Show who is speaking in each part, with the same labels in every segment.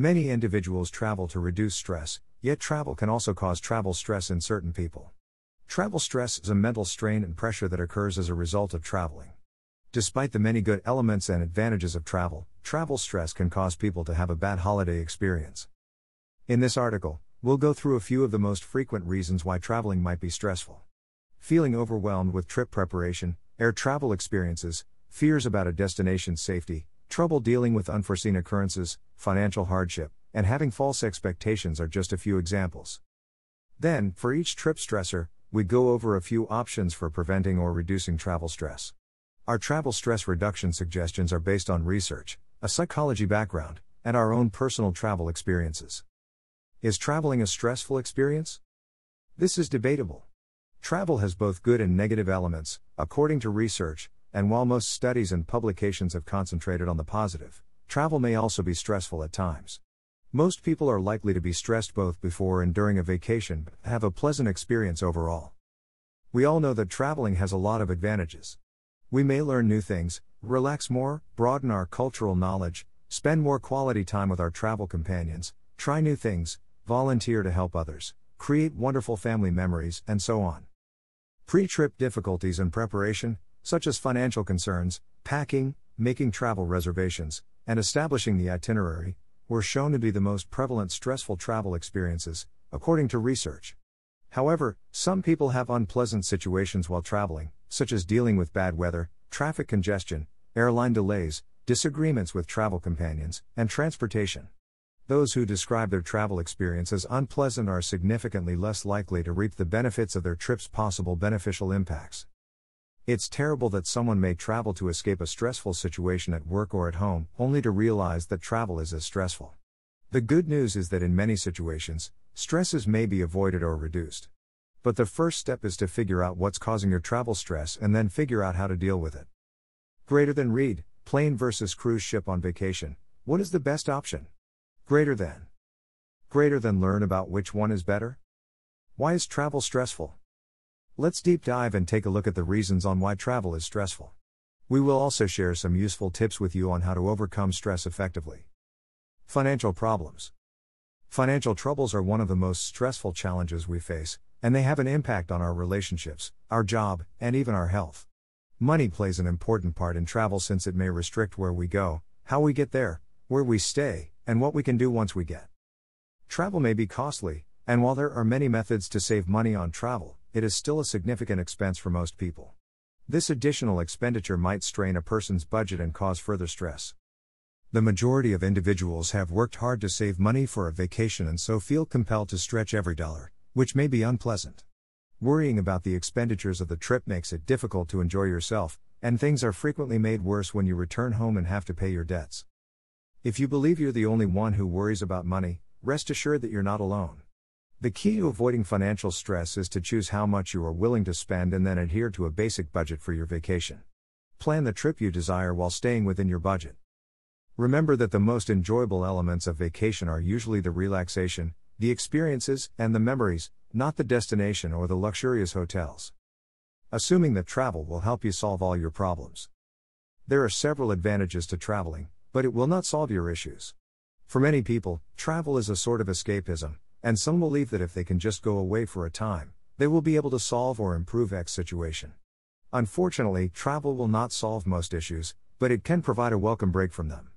Speaker 1: Many individuals travel to reduce stress, yet travel can also cause travel stress in certain people. Travel stress is a mental strain and pressure that occurs as a result of traveling. Despite the many good elements and advantages of travel, travel stress can cause people to have a bad holiday experience. In this article, we'll go through a few of the most frequent reasons why traveling might be stressful. Feeling overwhelmed with trip preparation, air travel experiences, fears about a destination's safety, trouble dealing with unforeseen occurrences, financial hardship, and having false expectations are just a few examples. Then, for each trip stressor, we go over a few options for preventing or reducing travel stress. Our travel stress reduction suggestions are based on research, a psychology background, and our own personal travel experiences. Is traveling a stressful experience? This is debatable. Travel has both good and negative elements, according to research, and while most studies and publications have concentrated on the positive, travel may also be stressful at times. Most people are likely to be stressed both before and during a vacation, but have a pleasant experience overall. We all know that traveling has a lot of advantages. We may learn new things, relax more, broaden our cultural knowledge, spend more quality time with our travel companions, try new things, volunteer to help others, create wonderful family memories, and so on. Pre trip difficulties and preparation, such as financial concerns, packing, making travel reservations, and establishing the itinerary, were shown to be the most prevalent stressful travel experiences, according to research. However, some people have unpleasant situations while traveling, such as dealing with bad weather, traffic congestion, airline delays, disagreements with travel companions, and transportation. Those who describe their travel experience as unpleasant are significantly less likely to reap the benefits of their trip's possible beneficial impacts. It's terrible that someone may travel to escape a stressful situation at work or at home, only to realize that travel is as stressful. The good news is that in many situations, stresses may be avoided or reduced. But the first step is to figure out what's causing your travel stress and then figure out how to deal with it. Greater than read, plane versus cruise ship on vacation, what is the best option? Greater than. Greater than learn about which one is better? Why is travel stressful? Let's deep dive and take a look at the reasons on why travel is stressful. We will also share some useful tips with you on how to overcome stress effectively. Financial problems. Financial troubles are one of the most stressful challenges we face, and they have an impact on our relationships, our job, and even our health. Money plays an important part in travel since it may restrict where we go, how we get there, where we stay, and what we can do once we get. Travel may be costly, and while there are many methods to save money on travel, it is still a significant expense for most people. This additional expenditure might strain a person's budget and cause further stress. The majority of individuals have worked hard to save money for a vacation and so feel compelled to stretch every dollar, which may be unpleasant. Worrying about the expenditures of the trip makes it difficult to enjoy yourself, and things are frequently made worse when you return home and have to pay your debts. If you believe you're the only one who worries about money, rest assured that you're not alone. The key to avoiding financial stress is to choose how much you are willing to spend and then adhere to a basic budget for your vacation. Plan the trip you desire while staying within your budget. Remember that the most enjoyable elements of vacation are usually the relaxation, the experiences, and the memories, not the destination or the luxurious hotels. Assuming that travel will help you solve all your problems. There are several advantages to traveling, but it will not solve your issues. For many people, travel is a sort of escapism, and some believe that if they can just go away for a time, they will be able to solve or improve X situation. Unfortunately, travel will not solve most issues, but it can provide a welcome break from them.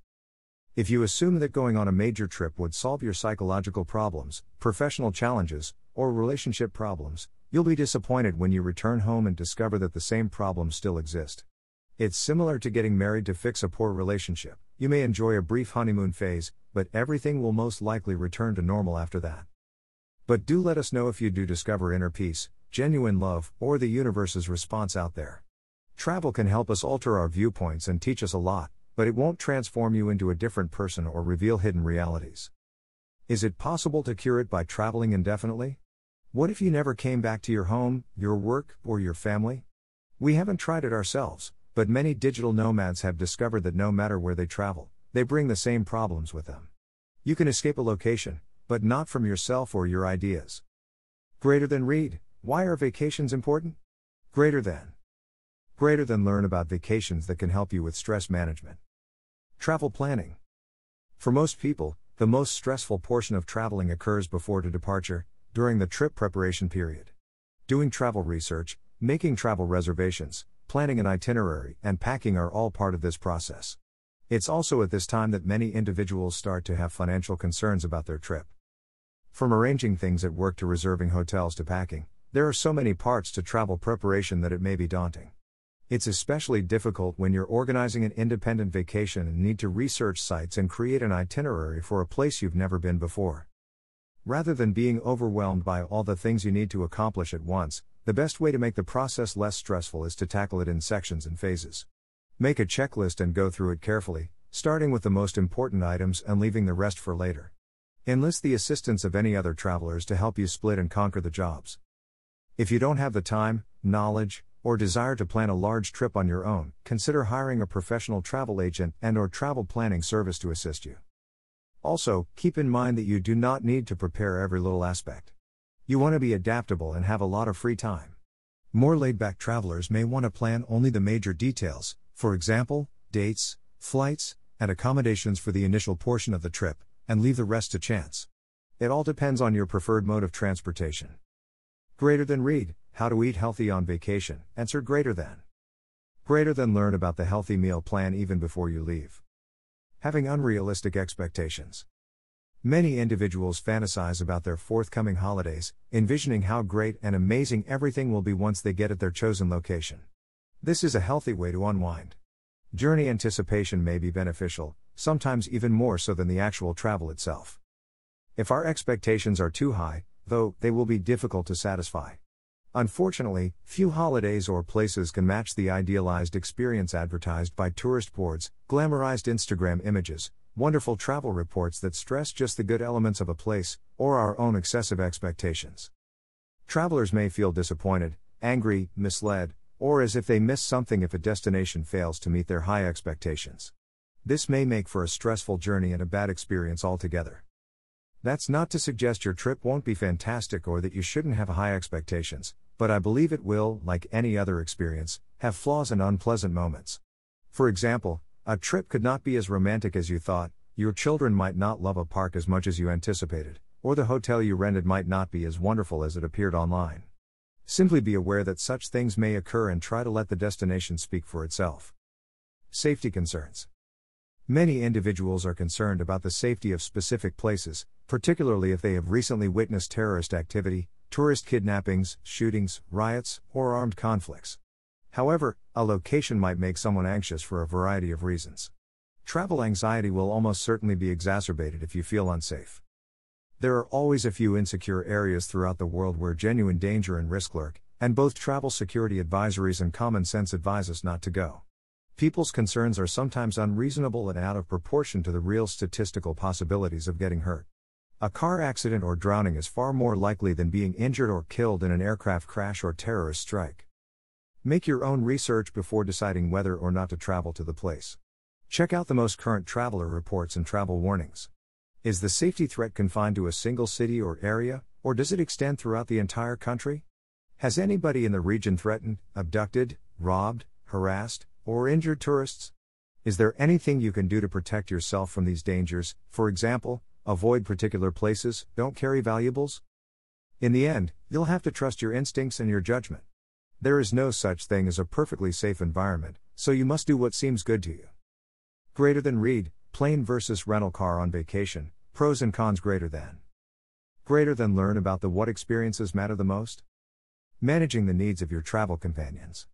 Speaker 1: If you assume that going on a major trip would solve your psychological problems, professional challenges, or relationship problems, you'll be disappointed when you return home and discover that the same problems still exist. It's similar to getting married to fix a poor relationship. You may enjoy a brief honeymoon phase, but everything will most likely return to normal after that. But do let us know if you do discover inner peace, genuine love, or the universe's response out there. Travel can help us alter our viewpoints and teach us a lot, but it won't transform you into a different person or reveal hidden realities. Is it possible to cure it by traveling indefinitely? What if you never came back to your home, your work, or your family? We haven't tried it ourselves, but many digital nomads have discovered that no matter where they travel, they bring the same problems with them. You can escape a location, but not from yourself or your ideas. Greater than read, why are vacations important? Greater than. Greater than learn about vacations that can help you with stress management. Travel planning. For most people, the most stressful portion of traveling occurs before to departure, during the trip preparation period. Doing travel research, making travel reservations, planning an itinerary, and packing are all part of this process. It's also at this time that many individuals start to have financial concerns about their trip. From arranging things at work to reserving hotels to packing, there are so many parts to travel preparation that it may be daunting. It's especially difficult when you're organizing an independent vacation and need to research sites and create an itinerary for a place you've never been before. Rather than being overwhelmed by all the things you need to accomplish at once, the best way to make the process less stressful is to tackle it in sections and phases. Make a checklist and go through it carefully, starting with the most important items and leaving the rest for later. Enlist the assistance of any other travelers to help you split and conquer the jobs. If you don't have the time, knowledge, or desire to plan a large trip on your own, consider hiring a professional travel agent and or travel planning service to assist you. Also, keep in mind that you do not need to prepare every little aspect. You want to be adaptable and have a lot of free time. More laid back travelers may want to plan only the major details, for example, dates, flights, and accommodations for the initial portion of the trip, and leave the rest to chance. It all depends on your preferred mode of transportation. Greater than read, how to eat healthy on vacation, answer greater than. Greater than learn about the healthy meal plan even before you leave. Having unrealistic expectations. Many individuals fantasize about their forthcoming holidays, envisioning how great and amazing everything will be once they get at their chosen location. This is a healthy way to unwind. Journey anticipation may be beneficial, sometimes even more so than the actual travel itself. If our expectations are too high, though, they will be difficult to satisfy. Unfortunately, few holidays or places can match the idealized experience advertised by tourist boards, glamorized Instagram images, wonderful travel reports that stress just the good elements of a place, or our own excessive expectations. Travelers may feel disappointed, angry, misled, or as if they miss something if a destination fails to meet their high expectations. This may make for a stressful journey and a bad experience altogether. That's not to suggest your trip won't be fantastic or that you shouldn't have high expectations, but I believe it will, like any other experience, have flaws and unpleasant moments. For example, a trip could not be as romantic as you thought, your children might not love a park as much as you anticipated, or the hotel you rented might not be as wonderful as it appeared online. Simply be aware that such things may occur and try to let the destination speak for itself. Safety concerns. Many individuals are concerned about the safety of specific places, particularly if they have recently witnessed terrorist activity, tourist kidnappings, shootings, riots, or armed conflicts. However, a location might make someone anxious for a variety of reasons. Travel anxiety will almost certainly be exacerbated if you feel unsafe. There are always a few insecure areas throughout the world where genuine danger and risk lurk, and both travel security advisories and common sense advise us not to go. People's concerns are sometimes unreasonable and out of proportion to the real statistical possibilities of getting hurt. A car accident or drowning is far more likely than being injured or killed in an aircraft crash or terrorist strike. Make your own research before deciding whether or not to travel to the place. Check out the most current traveler reports and travel warnings. Is the safety threat confined to a single city or area, or does it extend throughout the entire country? Has anybody in the region threatened, abducted, robbed, harassed, or injured tourists? Is there anything you can do to protect yourself from these dangers, for example, avoid particular places, don't carry valuables. In the end, you'll have to trust your instincts and your judgment. There is no such thing as a perfectly safe environment, so you must do what seems good to you. Greater than read, plane versus rental car on vacation, pros and cons greater than. Greater than learn about the what experiences matter the most. Managing the needs of your travel companions.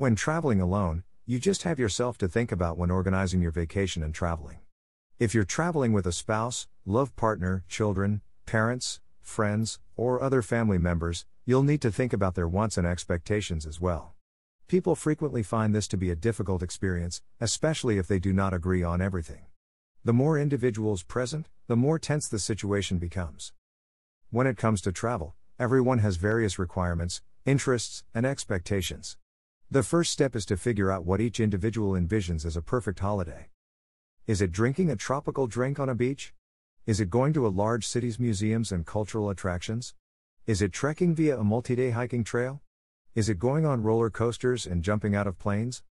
Speaker 1: When traveling alone, you just have yourself to think about when organizing your vacation and traveling. If you're traveling with a spouse, love partner, children, parents, friends, or other family members, you'll need to think about their wants and expectations as well. People frequently find this to be a difficult experience, especially if they do not agree on everything. The more individuals present, the more tense the situation becomes. When it comes to travel, everyone has various requirements, interests, and expectations. The first step is to figure out what each individual envisions as a perfect holiday. Is it drinking a tropical drink on a beach? Is it going to a large city's museums and cultural attractions? Is it trekking via a multi day hiking trail? Is it going on roller coasters and jumping out of planes?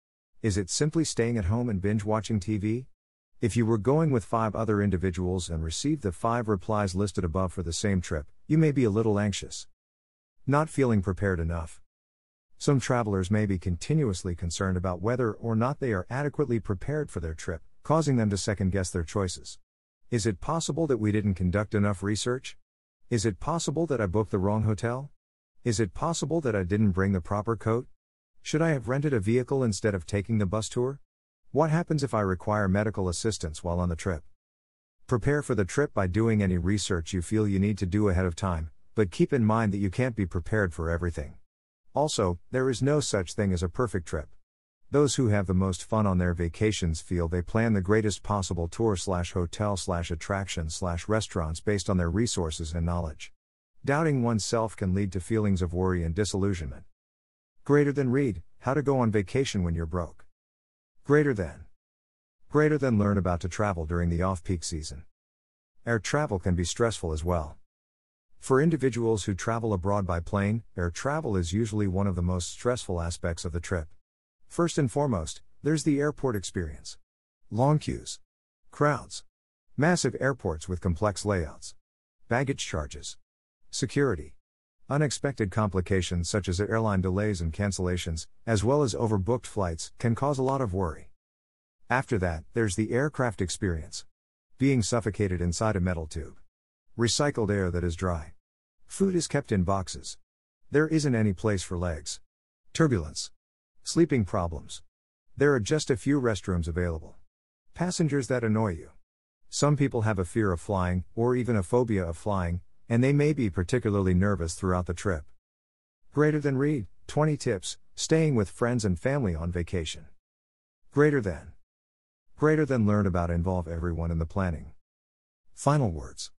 Speaker 1: Is it simply staying at home and binge watching TV? If you were going with five other individuals and received the five replies listed above for the same trip, you may be a little anxious. Not feeling prepared enough. Some travelers may be continuously concerned about whether or not they are adequately prepared for their trip, causing them to second guess their choices. Is it possible that we didn't conduct enough research? Is it possible that I booked the wrong hotel? Is it possible that I didn't bring the proper coat? Should I have rented a vehicle instead of taking the bus tour? What happens if I require medical assistance while on the trip? Prepare for the trip by doing any research you feel you need to do ahead of time, but keep in mind that you can't be prepared for everything. Also, there is no such thing as a perfect trip. Those who have the most fun on their vacations feel they plan the greatest possible tour slash hotel slash attraction slash restaurants based on their resources and knowledge. Doubting oneself can lead to feelings of worry and disillusionment. Greater than read, how to go on vacation when you're broke. Greater than. Greater than learn about to travel during the off peak season. Air travel can be stressful as well. For individuals who travel abroad by plane, air travel is usually one of the most stressful aspects of the trip. First and foremost, there's the airport experience. Long queues, crowds, massive airports with complex layouts, baggage charges, security, unexpected complications such as airline delays and cancellations, as well as overbooked flights, can cause a lot of worry. After that, there's the aircraft experience. Being suffocated inside a metal tube. Recycled air that is dry. Food is kept in boxes. There isn't any place for legs. Turbulence. Sleeping problems. There are just a few restrooms available. Passengers that annoy you. Some people have a fear of flying, or even a phobia of flying, and they may be particularly nervous throughout the trip. Greater than read 20 tips, staying with friends and family on vacation. Greater than. Greater than learn about involve everyone in the planning. Final words.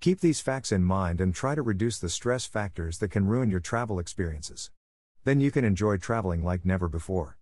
Speaker 1: Keep these facts in mind and try to reduce the stress factors that can ruin your travel experiences. Then you can enjoy traveling like never before.